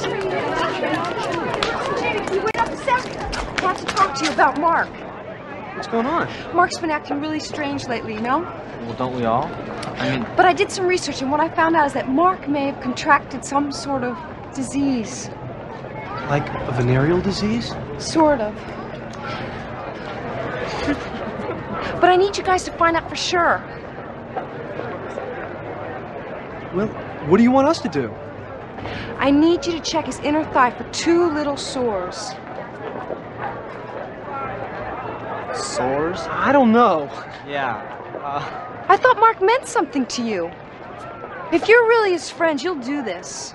Thanks for you. You wait up a second. I want to talk to you about Mark. What's going on? Mark's been acting really strange lately, you know? Well, don't we all? I mean, But I did some research, and what I found out is that Mark may have contracted some sort of disease. like a venereal disease? Sort of. but I need you guys to find out for sure. Well, what do you want us to do? I need you to check his inner thigh for two little sores. Sores? I don't know. Yeah. Uh, I thought Mark meant something to you. If you're really his friend, you'll do this.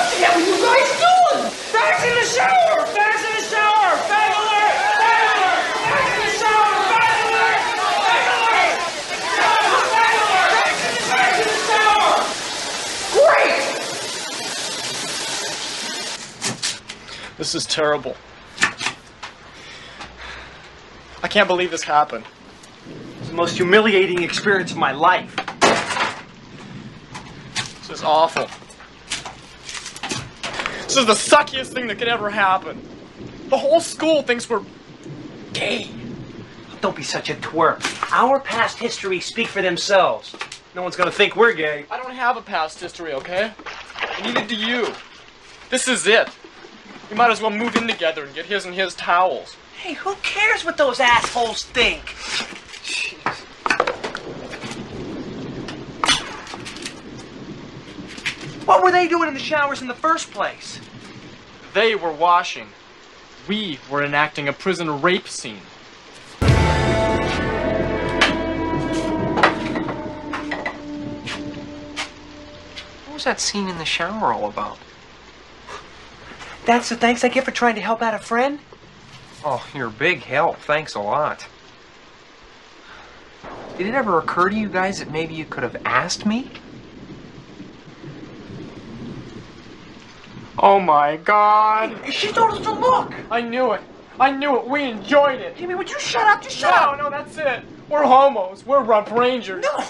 What the hell are you guys doing? Bags in the shower! Bags in the shower! Bag alert! Bag alert! Bags in the shower! Bag alert! Bag alert! Bag alert! Bags in the, shower! Great! This is terrible. I can't believe this happened. it's the most humiliating experience of my life. This is awful. This is the suckiest thing that could ever happen. The whole school thinks we're gay. Don't be such a twerp. Our past history speak for themselves. No one's gonna think we're gay. I don't have a past history, okay? And neither do you. This is it. We might as well move in together and get his and his towels. Hey, who cares what those assholes think? What were they doing in the showers in the first place? They were washing. We were enacting a prison rape scene. What was that scene in the shower all about? That's the thanks I get for trying to help out a friend? Oh, you're a big help. Thanks a lot. Did it ever occur to you guys that maybe you could have asked me? Oh my god. She told us to look! I knew it. I knew it. We enjoyed it. Jimmy, would you shut up? Just shut No, up! no, that's it. We're homos. We're rump rangers. No!